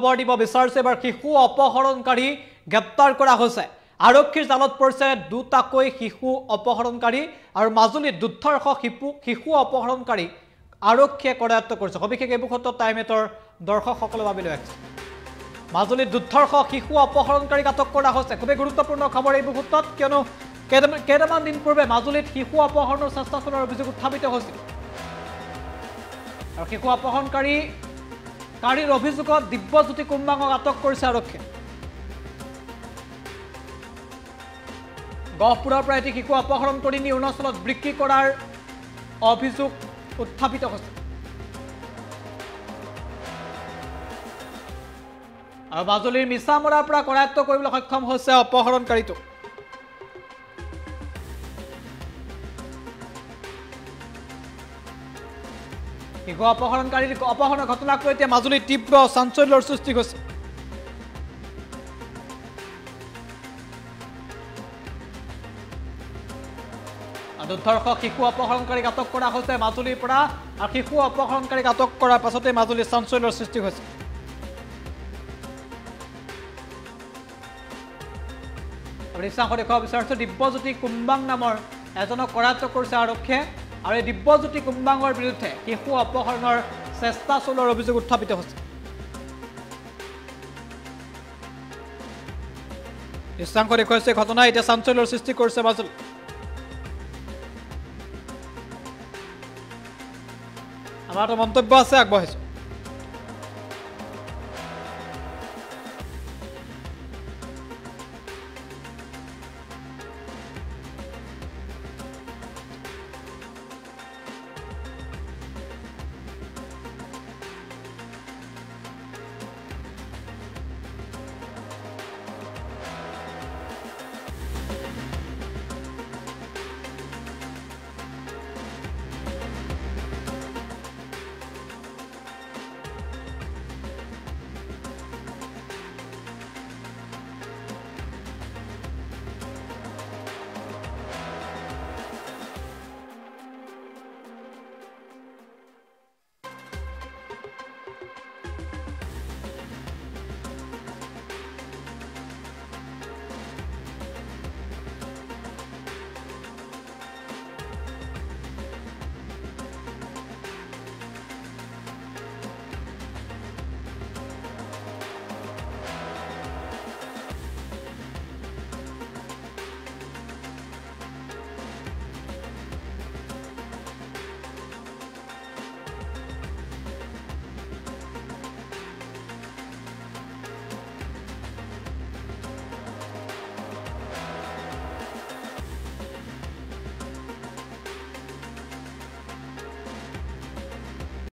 খবৰ দিব বিচাৰিছে এবাৰ শিশু অপহৰণকাৰী গ্ৰেপ্তাৰ কৰা হৈছে। আৰক্ষীৰ জালত পৰিছে দুটাকৈ শিশু অপহৰণকাৰী আৰু মাজুলীত দুৰ্ধৰ্ষ শিশু শিশু অপহৰণকাৰী আৰক্ষীয়ে কৰায়ত্ব কৰিছে। সবিশেষ এইবোৰ ক্ষেত্ৰত টাইমেটৰ দৰ্শকসকলৰ বাবে লৈ আহিছে। মাজুলীত দুৰ্ধৰ্ষ শিশু অপহৰণকাৰীক আটক কৰা হৈছে। খুবেই গুৰুত্বপূৰ্ণ খবৰ এই মুহূৰ্তত কিয়নো কেইটামান দিন পূৰ্বে মাজুলীত শিশু অপহৰণৰ চেষ্টা চলোৱাৰ অভিযোগ উত্থাপিত হৈছিল। আৰু শিশু অপহৰণকাৰী কাৰীৰ অভিযোগত দিব্যজ্যোতি কুম্বাঙক আটক কৰিছে আৰক্ষীয়ে। গহপুৰৰ পৰা এটি শিশু অপহৰণ কৰি নি অৰুণাচলত বিক্ৰী কৰাৰ অভিযোগ উত্থাপিত হৈছে। আৰু মাজুলীৰ মিছামৰাৰ পৰা কৰায়ত্ব কৰিবলৈ সক্ষম হৈছে অপহৰণকাৰীটো। শিশু অপহৰণকাৰীৰ অপহৰণৰ ঘটনাক লৈ এতিয়া মাজুলীত তীব্ৰ চাঞ্চল্যৰ সৃষ্টি হৈছে। দুৰ্ধৰ্ষ শিশু অপহৰণকাৰীক আটক কৰা হৈছে মাজুলীৰ পৰা আৰু শিশু অপহৰণকাৰীক আটক কৰাৰ পাছতে মাজুলীৰ চাঞ্চল্যৰ সৃষ্টি হৈছে। দৃশ্যাংশ দেখুৱাব বিচাৰিছোঁ দিব্যজ্যোতি কুম্বাং নামৰ এজনক কৰায়ত্ব কৰিছে আৰক্ষীয়ে। আৰু এই দিব্যজ্যোতি কুম্বাঙৰ বিৰুদ্ধে শিশু অপহৰণৰ চেষ্টা চলোৱাৰ অভিযোগ উত্থাপিত হৈছে। দৃশ্যাংশ দেখুৱাইছে ঘটনাই এতিয়া চাঞ্চল্যৰ সৃষ্টি কৰিছে মাজুলী। আমাৰ এটা মন্তব্য আছে আগবঢ়াইছোঁ।